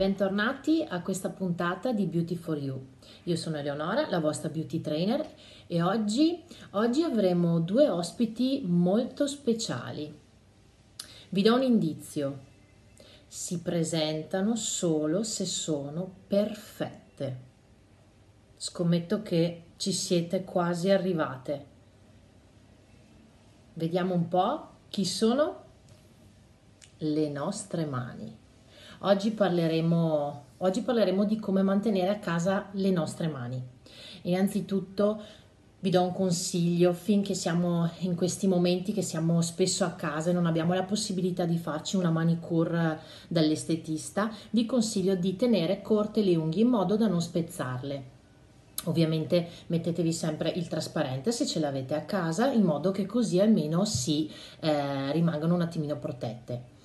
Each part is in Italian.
Bentornati a questa puntata di Beauty for You. Io sono Eleonora, la vostra beauty trainer e oggi, oggi avremo due ospiti molto speciali. Vi do un indizio. Si presentano solo se sono perfette. Scommetto che ci siete quasi arrivate. Vediamo un po' chi sono le nostre mani. Oggi parleremo, oggi parleremo di come mantenere a casa le nostre mani. Innanzitutto vi do un consiglio, finché siamo in questi momenti che siamo spesso a casa e non abbiamo la possibilità di farci una manicure dall'estetista, vi consiglio di tenere corte le unghie in modo da non spezzarle. Ovviamente mettetevi sempre il trasparente se ce l'avete a casa in modo che così almeno si eh, rimangano un attimino protette.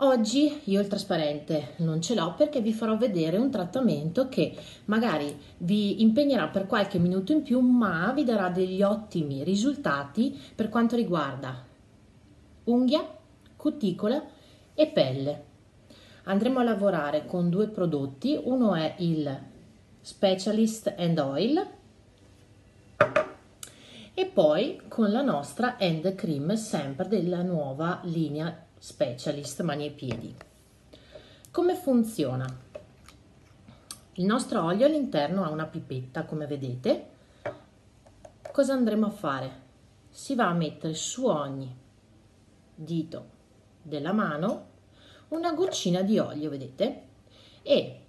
Oggi io il trasparente non ce l'ho perché vi farò vedere un trattamento che magari vi impegnerà per qualche minuto in più ma vi darà degli ottimi risultati per quanto riguarda unghia, cuticola e pelle. Andremo a lavorare con due prodotti, uno è il Specialist and Oil e poi con la nostra End Cream sempre della nuova linea Specialist mani e piedi. Come funziona? Il nostro olio all'interno ha una pipetta, come vedete. Cosa andremo a fare? Si va a mettere su ogni dito della mano una goccina di olio, vedete? E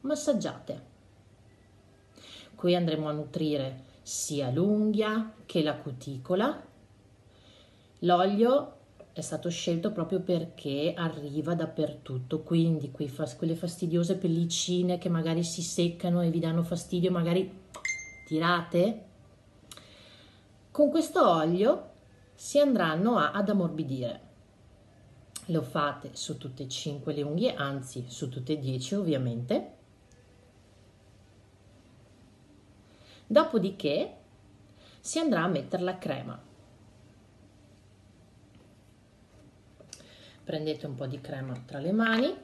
massaggiate. Qui andremo a nutrire sia l'unghia che la cuticola. L'olio è stato scelto proprio perché arriva dappertutto, quindi quelle fastidiose pellicine che magari si seccano e vi danno fastidio, magari tirate, con questo olio si andranno a, ad ammorbidire. Lo fate su tutte e cinque le unghie, anzi su tutte e dieci ovviamente. Dopodiché si andrà a mettere la crema. Prendete un po' di crema tra le mani.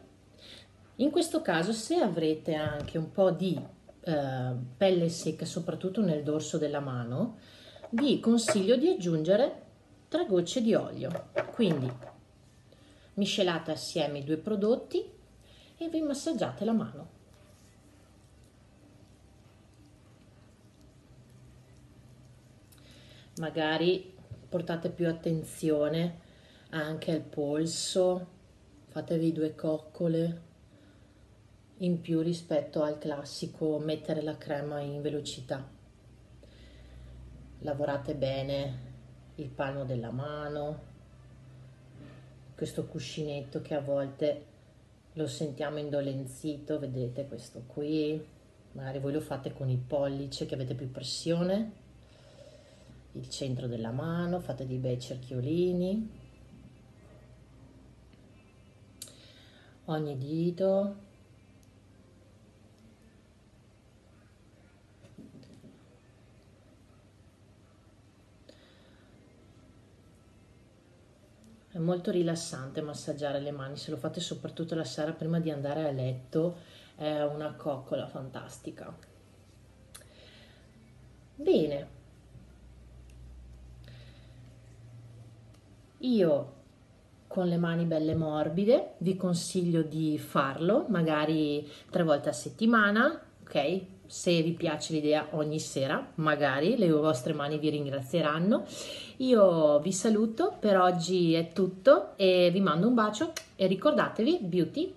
In questo caso se avrete anche un po' di eh, pelle secca, soprattutto nel dorso della mano, vi consiglio di aggiungere tre gocce di olio. Quindi miscelate assieme i due prodotti e vi massaggiate la mano. Magari portate più attenzione anche al polso, fatevi due coccole in più rispetto al classico mettere la crema in velocità. Lavorate bene il palmo della mano, questo cuscinetto che a volte lo sentiamo indolenzito, vedete questo qui, magari voi lo fate con il pollice che avete più pressione, il centro della mano, fate dei bei cerchiolini, ogni dito. È molto rilassante massaggiare le mani se lo fate soprattutto la sera prima di andare a letto è una coccola fantastica. Bene. Io con le mani belle morbide, vi consiglio di farlo, magari tre volte a settimana, ok? Se vi piace l'idea ogni sera, magari le vostre mani vi ringrazieranno. Io vi saluto, per oggi è tutto e vi mando un bacio e ricordatevi, beauty